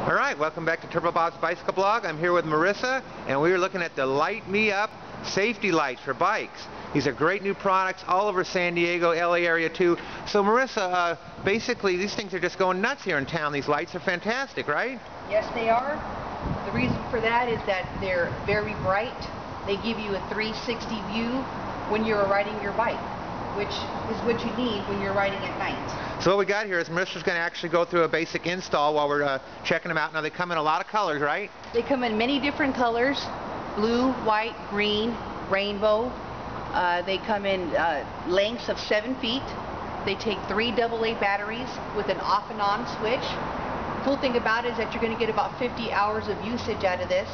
All right, welcome back to Turbo Bob's Bicycle Blog. I'm here with Marissa, and we are looking at the Light Me Up safety lights for bikes. These are great new products all over San Diego, LA area too. So Marissa, uh, basically these things are just going nuts here in town. These lights are fantastic, right? Yes, they are. The reason for that is that they're very bright. They give you a 360 view when you're riding your bike, which is what you need when you're riding at night. So what we got here is Marissa's going to actually go through a basic install while we're uh, checking them out. Now they come in a lot of colors, right? They come in many different colors, blue, white, green, rainbow. Uh, they come in uh, lengths of 7 feet. They take three AA batteries with an off and on switch. Cool thing about it is that you're going to get about 50 hours of usage out of this.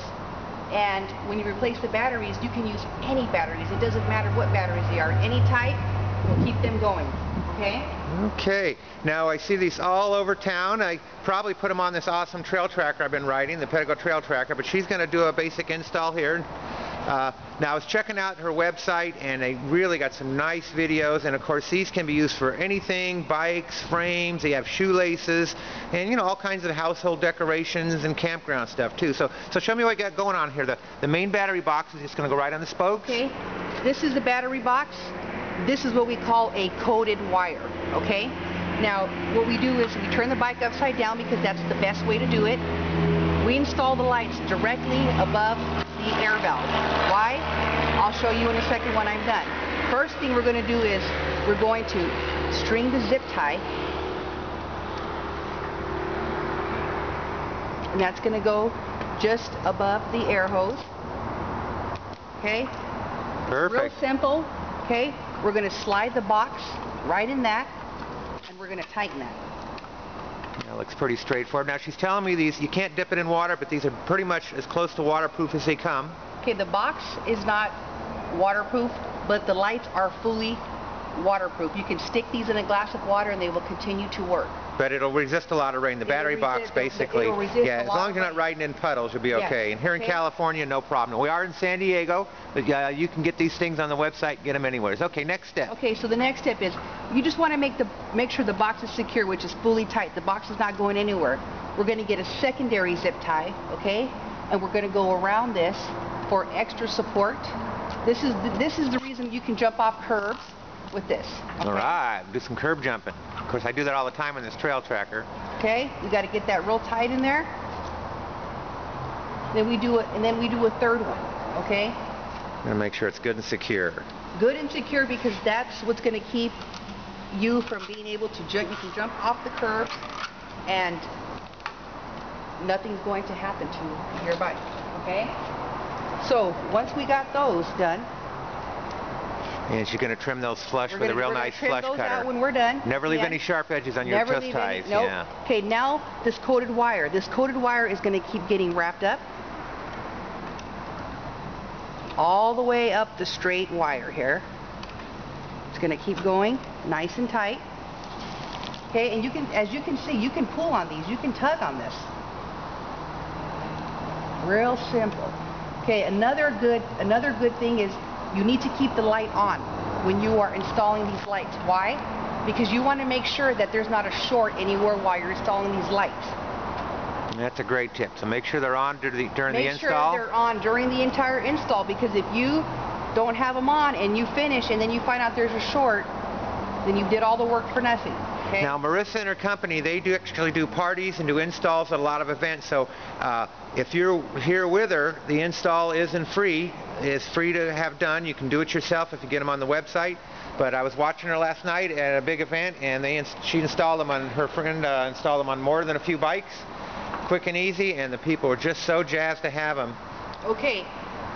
And when you replace the batteries, you can use any batteries. It doesn't matter what batteries they are. Any type keep them going. Okay? Okay. Now I see these all over town. I probably put them on this awesome trail tracker I've been riding, the Pedego Trail Tracker, but she's going to do a basic install here. Uh, now I was checking out her website and they really got some nice videos and of course these can be used for anything, bikes, frames, they have shoelaces and you know all kinds of household decorations and campground stuff too. So so show me what you got going on here. The, the main battery box is just going to go right on the spokes. Okay. This is the battery box. This is what we call a coated wire. Okay. Now what we do is we turn the bike upside down because that's the best way to do it. We install the lights directly above the air valve. Why? I'll show you in a second when I'm done. First thing we're going to do is we're going to string the zip tie. And that's going to go just above the air hose. Okay? Perfect. Real simple. Okay? We're going to slide the box right in that and we're going to tighten that. That looks pretty straightforward. Now she's telling me these, you can't dip it in water, but these are pretty much as close to waterproof as they come. Okay, the box is not waterproof, but the lights are fully waterproof. You can stick these in a glass of water and they will continue to work. But it'll resist a lot of rain. The It'll battery box basically, yeah, a as long as you're not riding in puddles, you'll be Yes. okay. And here in Okay. California, no problem. We are in San Diego, but uh, you can get these things on the website, get them anywhere. Okay, next step. Okay, so the next step is you just want to make the make sure the box is secure, which is fully tight. The box is not going anywhere. We're going to get a secondary zip tie, okay? And we're going to go around this for extra support. This is the, this is the reason you can jump off curbs with this. All okay? right, do some curb jumping. Of course, I do that all the time on this trail tracker. Okay, you got to get that real tight in there. Then we do it, and then we do a third one. Okay, Gonna make sure it's good and secure. good and secure because that's what's going to keep you from being able to jump. You can jump off the curb, and nothing's going to happen to your bike. Okay. So once we got those done, And she's gonna trim those flush we're with going a real to nice flush cutter. when we're done. Never leave Yeah. any sharp edges on your Never leave ties. any, nope. Yeah. Okay, now this coated wire. This coated wire is going to keep getting wrapped up all the way up the straight wire here. It's going to keep going nice and tight. Okay, and you can, as you can see, you can pull on these. You can tug on this. Real simple. Okay, another good, another good thing is you need to keep the light on when you are installing these lights. Why? Because you want to make sure that there's not a short anywhere while you're installing these lights. That's a great tip. So make sure they're on during the, during Make the sure install. they're on during the entire install because if you don't have them on and you finish and then you find out there's a short, then you did all the work for nothing. Okay? Now, Marissa and her company, they do actually do parties and do installs at a lot of events. So uh, if you're here with her, the install isn't free. It's free to have done. You can do it yourself if you get them on the website. But I was watching her last night at a big event, and they ins- she installed them on her friend uh, installed them on more than a few bikes, quick and easy, and the people were just so jazzed to have them. Okay,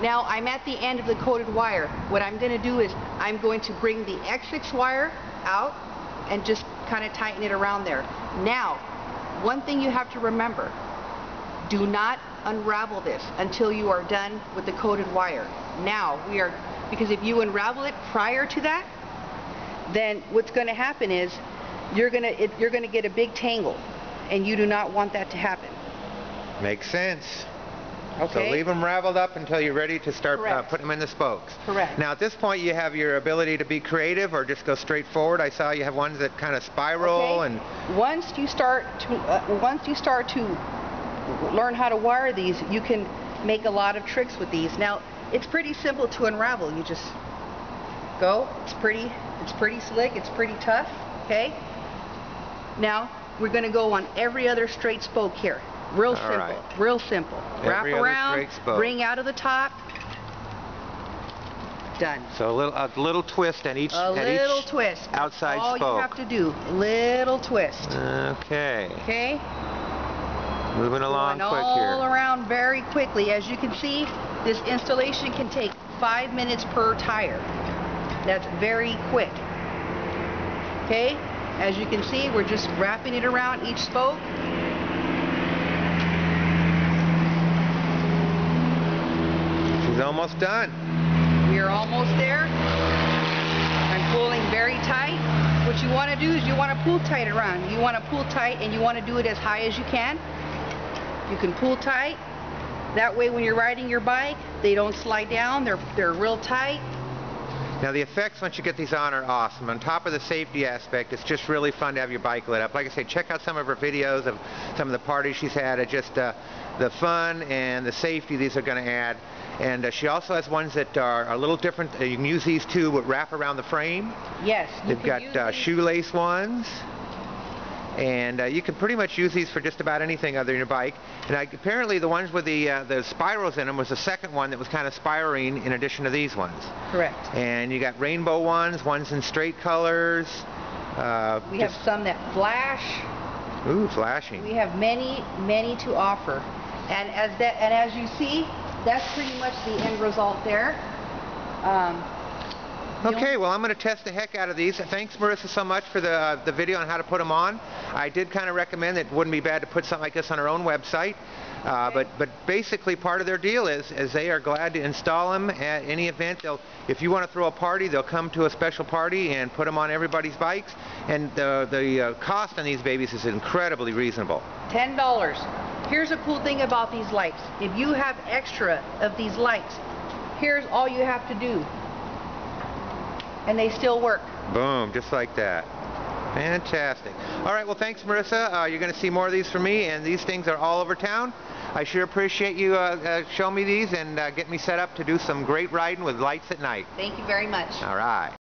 now I'm at the end of the coated wire. What I'm going to do is I'm going to bring the X6 wire out and just kind of tighten it around there. Now, one thing you have to remember, do not unravel this until you are done with the coated wire. Now, we are, because if you unravel it prior to that, then what's going to happen is you're going to, you're going to get a big tangle and you do not want that to happen. Makes sense. Okay? So leave them raveled up until you're ready to start uh, putting them in the spokes. Correct. Now at this point you have your ability to be creative or just go straight forward. I saw you have ones that kind of spiral Okay. and once you start to uh, once you start to learn how to wire these, you can make a lot of tricks with these. Now, it's pretty simple to unravel. You just go. It's pretty, it's pretty slick. It's pretty tough. Okay. Now, we're going to go on every other straight spoke here. Real All simple. right. Real simple. Wrap around, bring out of the top. Done. So a little, a little twist at each, A little each twist. Outside all spoke. you have to do. Little twist. Okay. Okay? Moving along Going quick all here. around very quickly. As you can see, this installation can take five minutes per tire. That's very quick. Okay? As you can see, we're just wrapping it around each spoke. She's almost done. We are almost there. I'm pulling very tight. What you want to do is you want to pull tight around. You want to pull tight and you want to do it as high as you can. You can pull tight. That way when you're riding your bike, they don't slide down. They're, they're real tight. Now the effects once you get these on are awesome. On top of the safety aspect, it's just really fun to have your bike lit up. Like I say, check out some of her videos of some of the parties she's had. Just uh, the fun and the safety these are going to add. And uh, she also has ones that are a little different. Uh, you can use these too, but wrap around the frame. Yes. you They've can got use uh, shoelace ones. And uh, you can pretty much use these for just about anything other than your bike. And I, apparently the ones with the uh, the spirals in them was the second one that was kind of spiraling in addition to these ones. Correct. And you got rainbow ones, ones in straight colors. Uh, We have some that flash. ooh, flashing. We have many, many to offer. And as that, and as you see, that's pretty much the end result there. Um, Okay, well I'm going to test the heck out of these. Thanks Marissa so much for the, uh, the video on how to put them on. I did kind of recommend that it wouldn't be bad to put something like this on our own website. Uh, Okay. but, but basically part of their deal is, is they are glad to install them at any event. They'll, if you want to throw a party, they'll come to a special party and put them on everybody's bikes. And the, the uh, cost on these babies is incredibly reasonable. Ten dollars. Here's a cool thing about these lights. If you have extra of these lights, here's all you have to do. And they still work. Boom, just like that. Fantastic. All right, well, thanks, Marissa. Uh, you're going to see more of these from me, and these things are all over town. I sure appreciate you uh, uh, showing me these and uh, getting me set up to do some great riding with lights at night. Thank you very much. All right.